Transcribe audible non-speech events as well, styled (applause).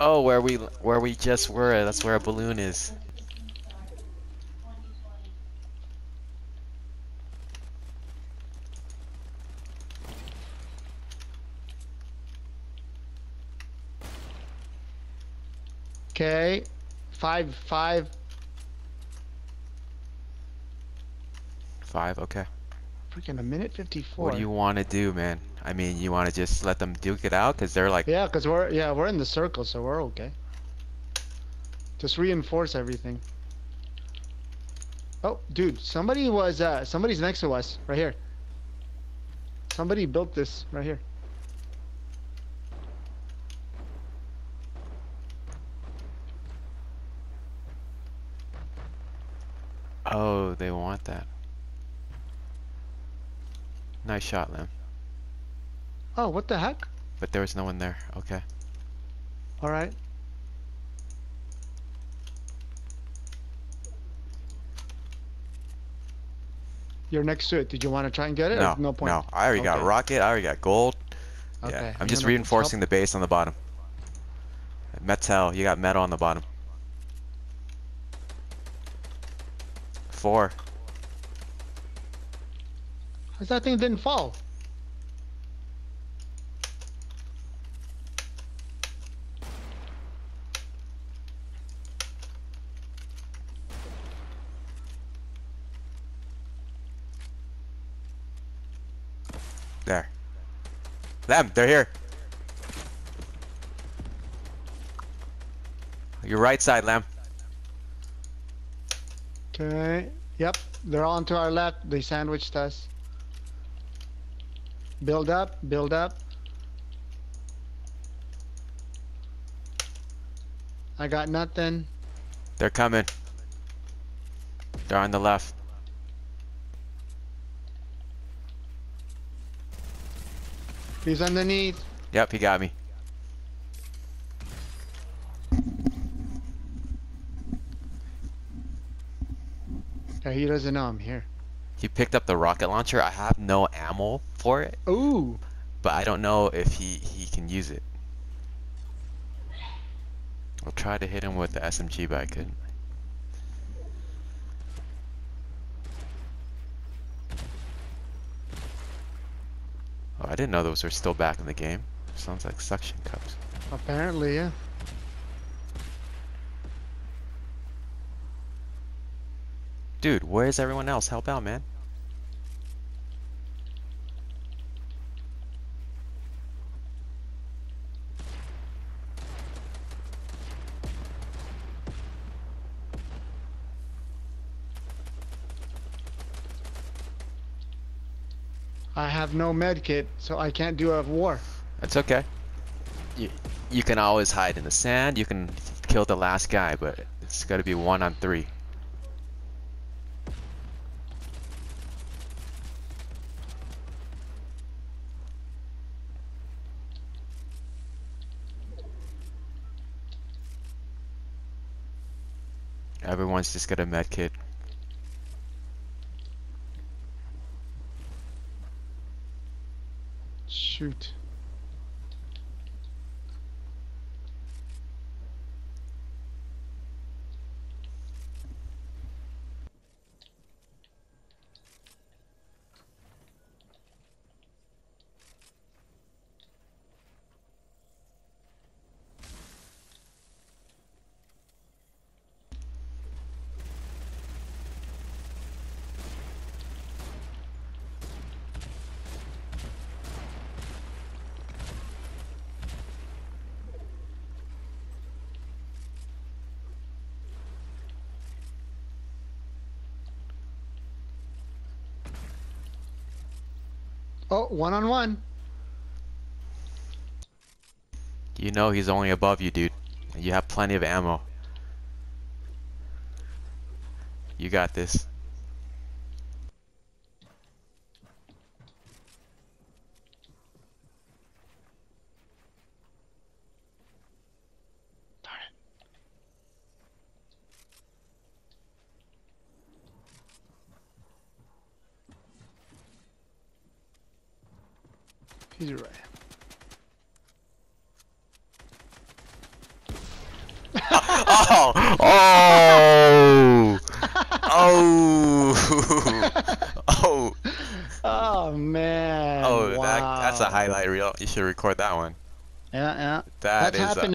Oh, where we where we just were. That's where a balloon is. Okay. Five, five. Five. Okay. Freaking a minute 54. What do you want to do, man? I mean, you want to just let them duke it out because they're like, Yeah, because we're, yeah, we're in the circle, so we're okay. Just reinforce everything. Oh, dude, somebody was, uh, somebody's next to us, right here. Somebody built this, right here. oh, they want that. Nice shot, Lim. Oh, what the heck? But there was no one there. Okay. Alright. You're next to it. Did you want to try and get it? No, no point. no. I already got rocket. I already got gold. Okay. Yeah. I'm you just reinforcing the base on the bottom. Metal. You got metal on the bottom. Four. How's that thing didn't fall? There. Them. They're here. Your right side, Lamb. Okay. Yep. They're on to our left. They sandwiched us. Build up. Build up. I got nothing. They're coming. They're on the left. He's underneath. Yep, he got me. Yeah, he doesn't know I'm here. He picked up the rocket launcher. I have no ammo for it, Ooh. but I don't know if he, he can use it. I'll try to hit him with the SMG, but I couldn't. I didn't know those were still back in the game. Sounds like suction cups. Apparently, yeah. Dude, where's everyone else? Help out, man. I have no med kit, so I can't do a war. That's okay. You, you can always hide in the sand. You can kill the last guy, but it's got to be one on three. Everyone's just got a med Shoot. Oh, one on one. You know he's only above you, dude. You have plenty of ammo. You got this. He's (laughs) right. Oh! Oh! Oh! (laughs) Oh! oh man. Oh! wow. That, that's a highlight reel. You should record that one. Yeah, yeah. That That's is happened